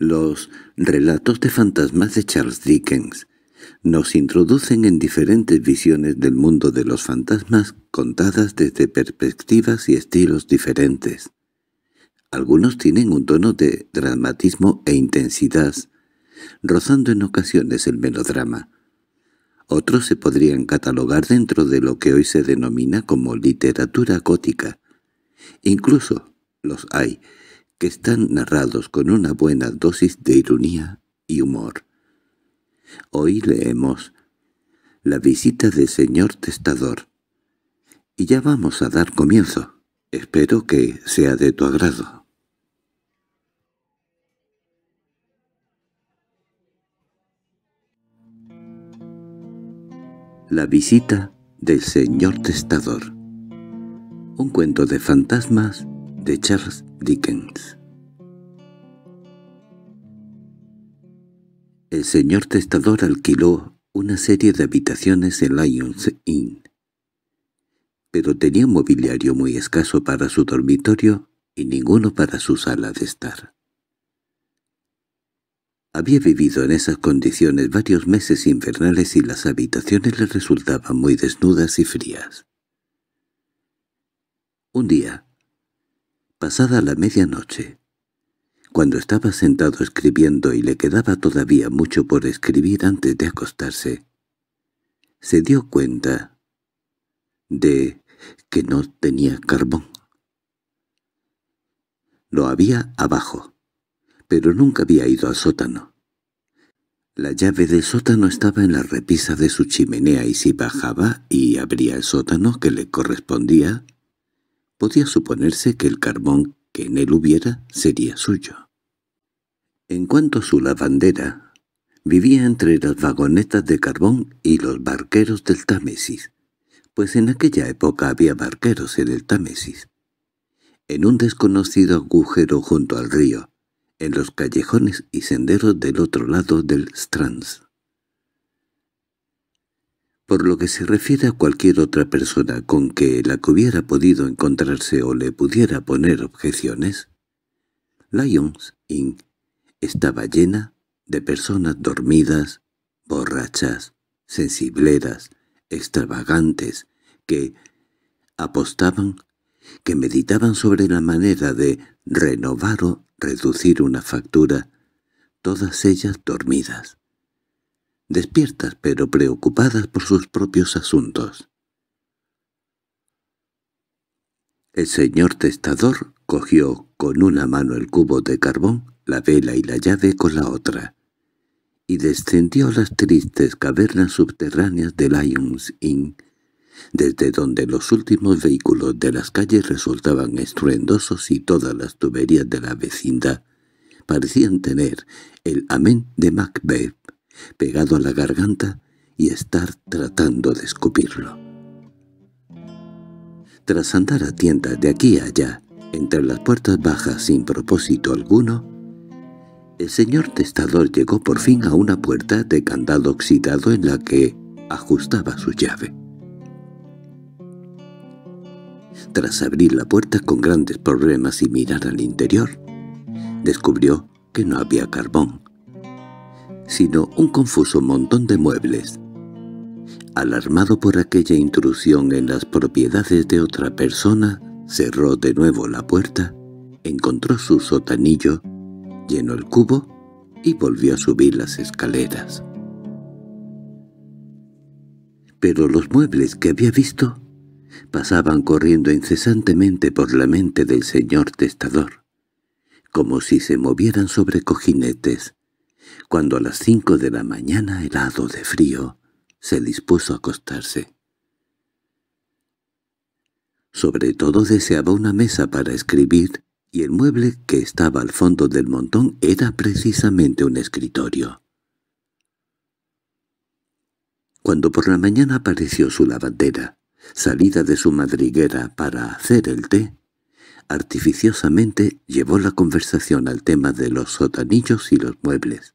Los relatos de fantasmas de Charles Dickens nos introducen en diferentes visiones del mundo de los fantasmas contadas desde perspectivas y estilos diferentes. Algunos tienen un tono de dramatismo e intensidad, rozando en ocasiones el melodrama. Otros se podrían catalogar dentro de lo que hoy se denomina como literatura gótica. Incluso los hay que están narrados con una buena dosis de ironía y humor. Hoy leemos La visita del señor testador. Y ya vamos a dar comienzo. Espero que sea de tu agrado. La visita del señor testador. Un cuento de fantasmas de Charles Dickens El señor testador alquiló una serie de habitaciones en Lions Inn, pero tenía un mobiliario muy escaso para su dormitorio y ninguno para su sala de estar. Había vivido en esas condiciones varios meses infernales y las habitaciones le resultaban muy desnudas y frías. Un día, Pasada la medianoche, cuando estaba sentado escribiendo y le quedaba todavía mucho por escribir antes de acostarse, se dio cuenta de que no tenía carbón. Lo había abajo, pero nunca había ido al sótano. La llave del sótano estaba en la repisa de su chimenea y si bajaba y abría el sótano que le correspondía, podía suponerse que el carbón que en él hubiera sería suyo. En cuanto a su lavandera, vivía entre las vagonetas de carbón y los barqueros del Támesis, pues en aquella época había barqueros en el Támesis. En un desconocido agujero junto al río, en los callejones y senderos del otro lado del Strands. Por lo que se refiere a cualquier otra persona con que la que hubiera podido encontrarse o le pudiera poner objeciones, Lions Inn estaba llena de personas dormidas, borrachas, sensibleras, extravagantes, que apostaban, que meditaban sobre la manera de renovar o reducir una factura, todas ellas dormidas despiertas pero preocupadas por sus propios asuntos. El señor testador cogió con una mano el cubo de carbón, la vela y la llave con la otra, y descendió a las tristes cavernas subterráneas de Lions Inn, desde donde los últimos vehículos de las calles resultaban estruendosos y todas las tuberías de la vecindad parecían tener el amén de Macbeth pegado a la garganta y estar tratando de escupirlo. Tras andar a tiendas de aquí a allá, entre las puertas bajas sin propósito alguno, el señor testador llegó por fin a una puerta de candado oxidado en la que ajustaba su llave. Tras abrir la puerta con grandes problemas y mirar al interior, descubrió que no había carbón, sino un confuso montón de muebles. Alarmado por aquella intrusión en las propiedades de otra persona, cerró de nuevo la puerta, encontró su sotanillo, llenó el cubo y volvió a subir las escaleras. Pero los muebles que había visto pasaban corriendo incesantemente por la mente del señor testador, como si se movieran sobre cojinetes, cuando a las cinco de la mañana, helado de frío, se dispuso a acostarse. Sobre todo deseaba una mesa para escribir, y el mueble que estaba al fondo del montón era precisamente un escritorio. Cuando por la mañana apareció su lavandera, salida de su madriguera para hacer el té, artificiosamente llevó la conversación al tema de los sotanillos y los muebles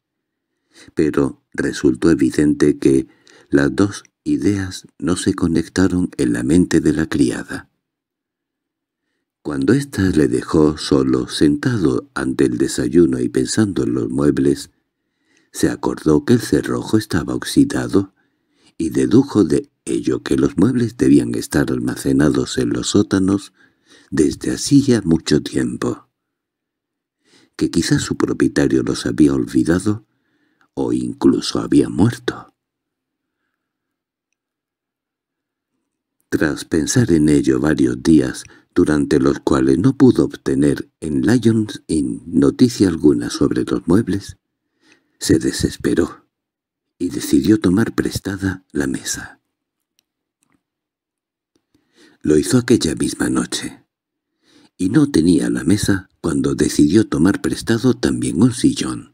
pero resultó evidente que las dos ideas no se conectaron en la mente de la criada. Cuando ésta le dejó solo, sentado ante el desayuno y pensando en los muebles, se acordó que el cerrojo estaba oxidado y dedujo de ello que los muebles debían estar almacenados en los sótanos desde hacía mucho tiempo. Que quizás su propietario los había olvidado o incluso había muerto. Tras pensar en ello varios días, durante los cuales no pudo obtener en Lions Inn noticia alguna sobre los muebles, se desesperó y decidió tomar prestada la mesa. Lo hizo aquella misma noche, y no tenía la mesa cuando decidió tomar prestado también un sillón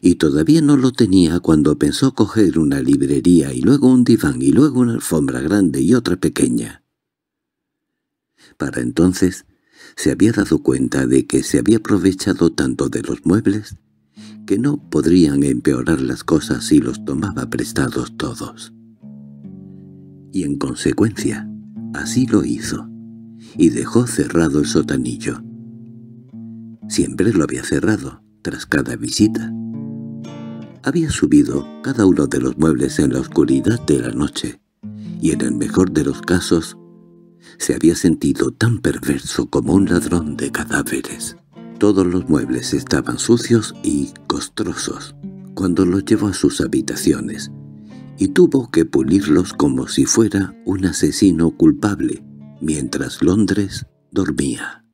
y todavía no lo tenía cuando pensó coger una librería y luego un diván y luego una alfombra grande y otra pequeña. Para entonces se había dado cuenta de que se había aprovechado tanto de los muebles que no podrían empeorar las cosas si los tomaba prestados todos. Y en consecuencia, así lo hizo, y dejó cerrado el sotanillo. Siempre lo había cerrado, tras cada visita. Había subido cada uno de los muebles en la oscuridad de la noche, y en el mejor de los casos se había sentido tan perverso como un ladrón de cadáveres. Todos los muebles estaban sucios y costrosos cuando los llevó a sus habitaciones, y tuvo que pulirlos como si fuera un asesino culpable, mientras Londres dormía.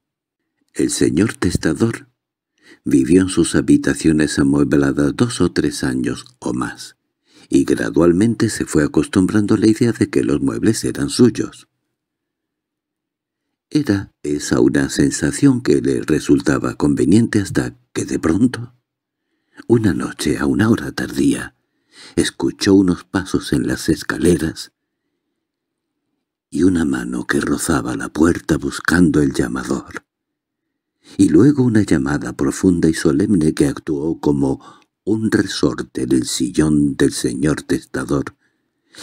El señor testador Vivió en sus habitaciones amuebladas dos o tres años o más, y gradualmente se fue acostumbrando a la idea de que los muebles eran suyos. Era esa una sensación que le resultaba conveniente hasta que de pronto, una noche a una hora tardía, escuchó unos pasos en las escaleras y una mano que rozaba la puerta buscando el llamador y luego una llamada profunda y solemne que actuó como un resorte del sillón del señor testador,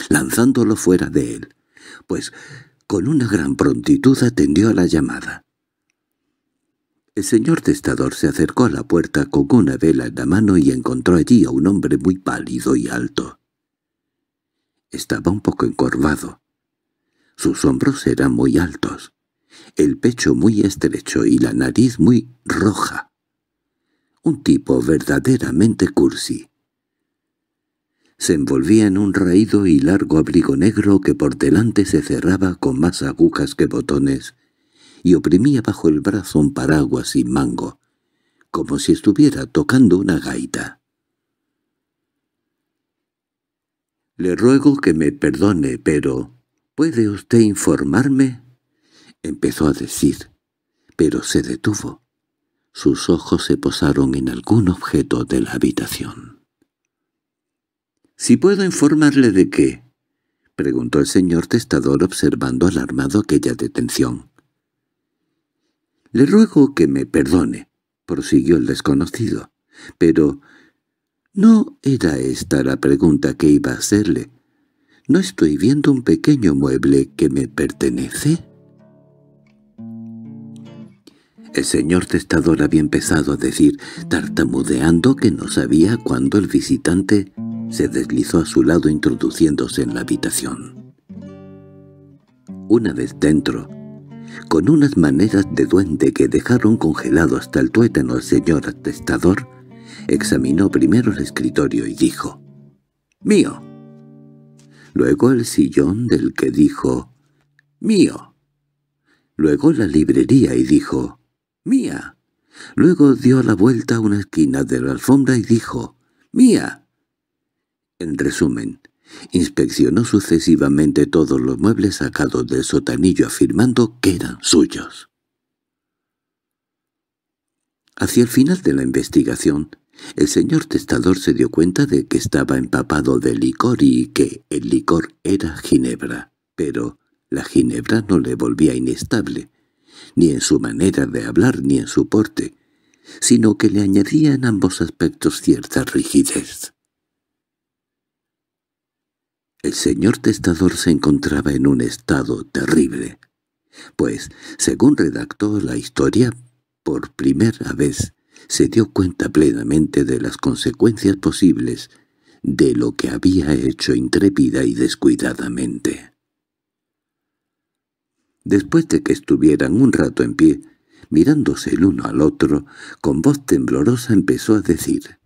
lanzándolo fuera de él, pues con una gran prontitud atendió a la llamada. El señor testador se acercó a la puerta con una vela en la mano y encontró allí a un hombre muy pálido y alto. Estaba un poco encorvado. Sus hombros eran muy altos el pecho muy estrecho y la nariz muy roja. Un tipo verdaderamente cursi. Se envolvía en un raído y largo abrigo negro que por delante se cerraba con más agujas que botones y oprimía bajo el brazo un paraguas sin mango, como si estuviera tocando una gaita. «Le ruego que me perdone, pero ¿puede usted informarme?» Empezó a decir, pero se detuvo. Sus ojos se posaron en algún objeto de la habitación. —¿Si puedo informarle de qué? —preguntó el señor testador observando alarmado aquella detención. —Le ruego que me perdone —prosiguió el desconocido—, pero no era esta la pregunta que iba a hacerle. ¿No estoy viendo un pequeño mueble que me pertenece? El señor testador había empezado a decir, tartamudeando que no sabía cuándo el visitante se deslizó a su lado introduciéndose en la habitación. Una vez dentro, con unas maneras de duende que dejaron congelado hasta el tuétano al señor testador, examinó primero el escritorio y dijo, «¡Mío!». Luego el sillón del que dijo, «¡Mío!». Luego la librería y dijo, «¡Mía!». Luego dio la vuelta a una esquina de la alfombra y dijo, «¡Mía!». En resumen, inspeccionó sucesivamente todos los muebles sacados del sotanillo afirmando que eran suyos. Hacia el final de la investigación, el señor testador se dio cuenta de que estaba empapado de licor y que el licor era ginebra, pero la ginebra no le volvía inestable, ni en su manera de hablar ni en su porte, sino que le añadía en ambos aspectos cierta rigidez. El señor testador se encontraba en un estado terrible. pues, según redactó la historia, por primera vez se dio cuenta plenamente de las consecuencias posibles de lo que había hecho intrépida y descuidadamente. Después de que estuvieran un rato en pie, mirándose el uno al otro, con voz temblorosa empezó a decir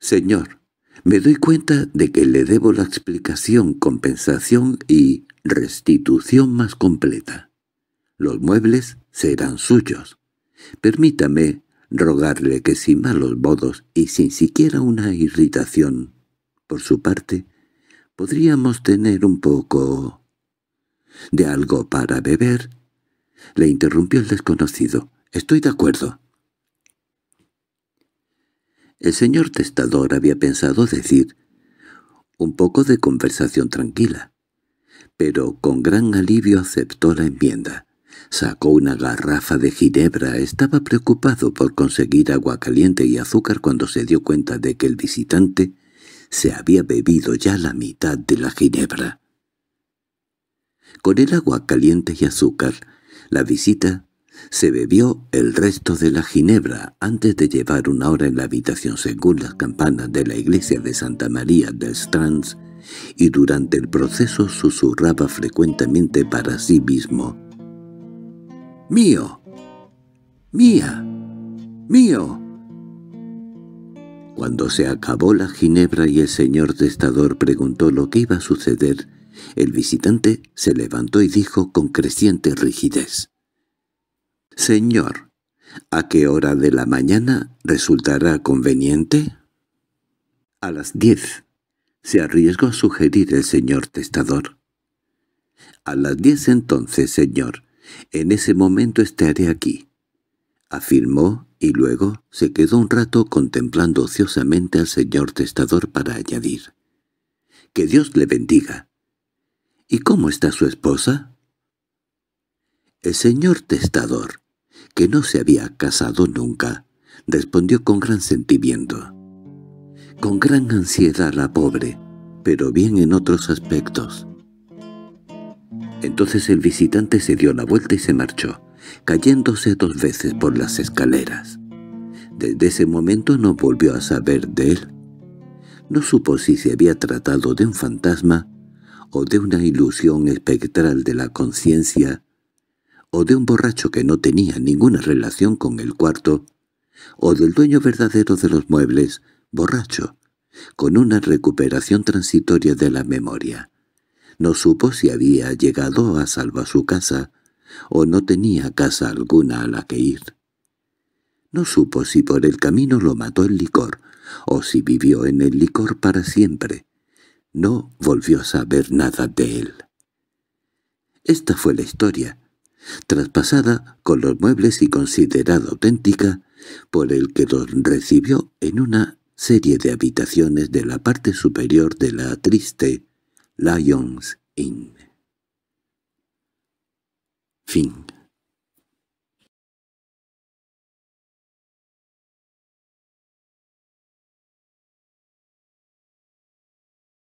«Señor, me doy cuenta de que le debo la explicación, compensación y restitución más completa. Los muebles serán suyos. Permítame rogarle que sin malos modos y sin siquiera una irritación, por su parte, podríamos tener un poco de algo para beber. Le interrumpió el desconocido. Estoy de acuerdo. El señor testador había pensado decir un poco de conversación tranquila, pero con gran alivio aceptó la enmienda. Sacó una garrafa de ginebra. Estaba preocupado por conseguir agua caliente y azúcar cuando se dio cuenta de que el visitante se había bebido ya la mitad de la ginebra. Con el agua caliente y azúcar, la visita se bebió el resto de la ginebra antes de llevar una hora en la habitación según las campanas de la iglesia de Santa María del Strands y durante el proceso susurraba frecuentemente para sí mismo «¡Mío! ¡Mía! ¡Mío!». Cuando se acabó la ginebra y el señor testador preguntó lo que iba a suceder, el visitante se levantó y dijo con creciente rigidez. «Señor, ¿a qué hora de la mañana resultará conveniente?» «A las diez», se arriesgó a sugerir el señor testador. «A las diez entonces, señor. En ese momento estaré aquí», afirmó y luego se quedó un rato contemplando ociosamente al señor testador para añadir. «Que Dios le bendiga». «¿Y cómo está su esposa?» El señor testador, que no se había casado nunca, respondió con gran sentimiento. Con gran ansiedad la pobre, pero bien en otros aspectos. Entonces el visitante se dio la vuelta y se marchó, cayéndose dos veces por las escaleras. Desde ese momento no volvió a saber de él. No supo si se había tratado de un fantasma o de una ilusión espectral de la conciencia o de un borracho que no tenía ninguna relación con el cuarto o del dueño verdadero de los muebles, borracho, con una recuperación transitoria de la memoria. No supo si había llegado a salvo a su casa, o no tenía casa alguna a la que ir. No supo si por el camino lo mató el licor, o si vivió en el licor para siempre. No volvió a saber nada de él. Esta fue la historia, traspasada con los muebles y considerada auténtica por el que los recibió en una serie de habitaciones de la parte superior de la triste Lions Inn. Fim.